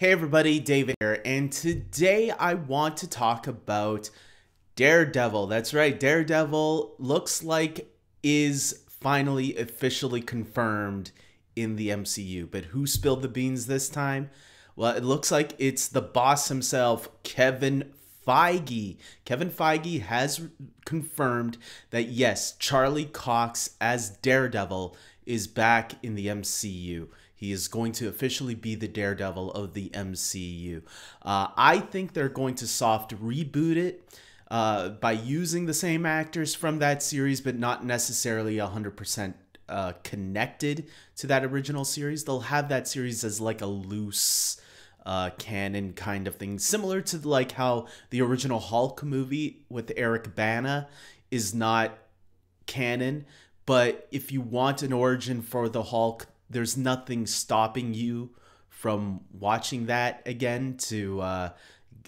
Hey everybody, David here, and today I want to talk about Daredevil. That's right, Daredevil looks like is finally officially confirmed in the MCU. But who spilled the beans this time? Well, it looks like it's the boss himself, Kevin Feige. Kevin Feige has confirmed that yes, Charlie Cox as Daredevil is back in the MCU. He is going to officially be the Daredevil of the MCU. Uh, I think they're going to soft reboot it uh, by using the same actors from that series, but not necessarily 100% uh, connected to that original series. They'll have that series as like a loose uh, canon kind of thing, similar to like how the original Hulk movie with Eric Bana is not canon. But if you want an origin for the Hulk there's nothing stopping you from watching that again to uh,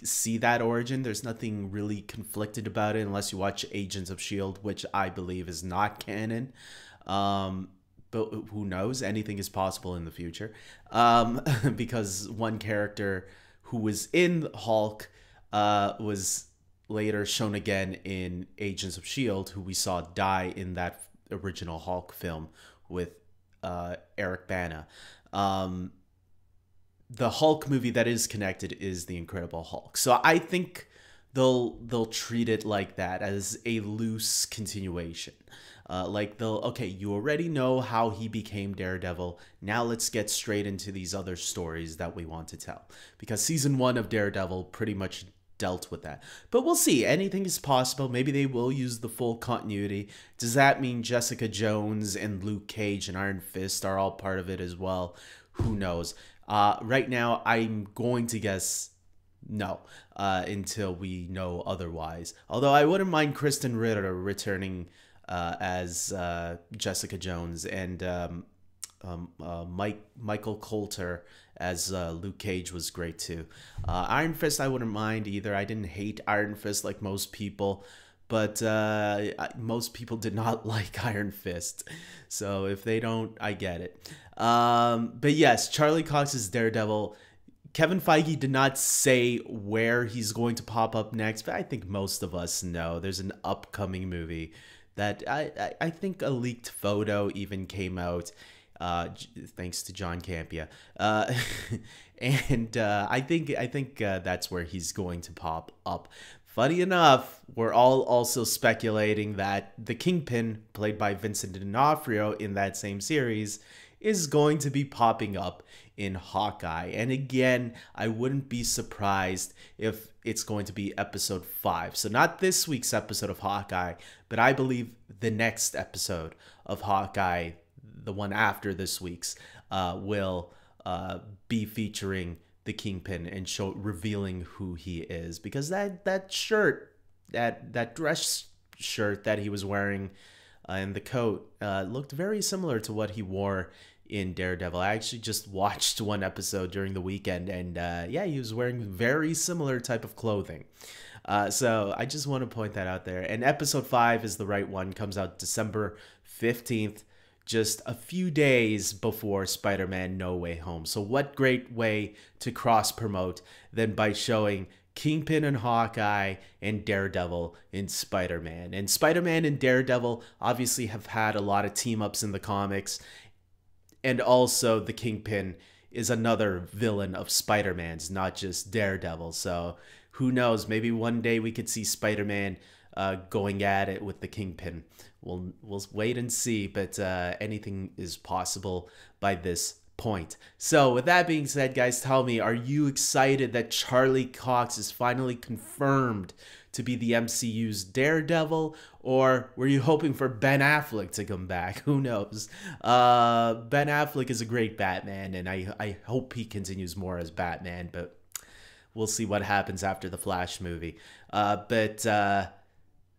see that origin. There's nothing really conflicted about it unless you watch Agents of S.H.I.E.L.D., which I believe is not canon. Um, but who knows? Anything is possible in the future. Um, because one character who was in Hulk uh, was later shown again in Agents of S.H.I.E.L.D., who we saw die in that original Hulk film with uh, Eric Bana. Um, the Hulk movie that is connected is the Incredible Hulk. So I think they'll they'll treat it like that as a loose continuation. Uh, like they'll okay, you already know how he became Daredevil. Now let's get straight into these other stories that we want to tell. Because season one of Daredevil pretty much dealt with that. But we'll see. Anything is possible. Maybe they will use the full continuity. Does that mean Jessica Jones and Luke Cage and Iron Fist are all part of it as well? Who knows? Uh, right now, I'm going to guess no uh, until we know otherwise. Although I wouldn't mind Krysten Ritter returning uh, as uh, Jessica Jones and um, um, uh, Mike Michael Colter as uh, Luke Cage was great too. Uh, Iron Fist I wouldn't mind either. I didn't hate Iron Fist like most people, but uh, most people did not like Iron Fist. So if they don't, I get it. Um, but yes, Charlie Cox's Daredevil. Kevin Feige did not say where he's going to pop up next, but I think most of us know there's an upcoming movie that I, I, I think a leaked photo even came out uh, thanks to John Campea. Uh, and uh, I think I think uh, that's where he's going to pop up. Funny enough, we're all also speculating that the Kingpin, played by Vincent D'Onofrio in that same series, is going to be popping up in Hawkeye. And again, I wouldn't be surprised if it's going to be episode 5. So, not this week's episode of Hawkeye, but I believe the next episode of Hawkeye the one after this week's uh, will uh, be featuring the Kingpin and show revealing who he is because that that shirt that that dress shirt that he was wearing uh, and the coat uh, looked very similar to what he wore in Daredevil. I actually just watched one episode during the weekend, and uh, yeah, he was wearing very similar type of clothing. Uh, so I just want to point that out there. And episode five is the right one. Comes out December fifteenth just a few days before Spider Man No Way Home. So, what great way to cross promote than by showing Kingpin and Hawkeye and Daredevil in Spider Man? And Spider Man and Daredevil obviously have had a lot of team ups in the comics, and also the Kingpin is another villain of Spider Man's, not just Daredevil. So, who knows? Maybe one day we could see Spider Man uh, going at it with the Kingpin. We'll we'll wait and see, but uh, anything is possible by this point. So, with that being said, guys, tell me, are you excited that Charlie Cox is finally confirmed to be the MCU's Daredevil, or were you hoping for Ben Affleck to come back? Who knows? Uh, ben Affleck is a great Batman, and I I hope he continues more as Batman, but we'll see what happens after the Flash movie. Uh, but uh,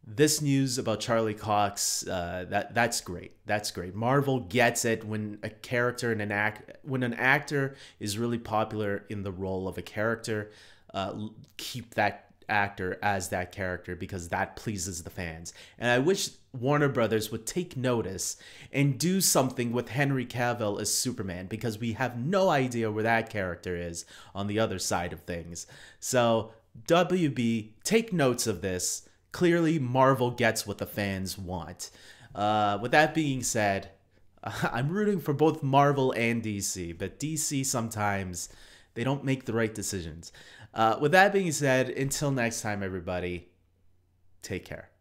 this news about Charlie Cox, uh, that that's great. That's great. Marvel gets it when a character and an act when an actor is really popular in the role of a character. Uh, keep that actor as that character because that pleases the fans. And I wish Warner Brothers would take notice and do something with Henry Cavill as Superman because we have no idea where that character is on the other side of things. So, WB, take notes of this. Clearly, Marvel gets what the fans want. Uh, with that being said, I'm rooting for both Marvel and DC, but DC sometimes they don't make the right decisions. Uh, with that being said, until next time, everybody, take care.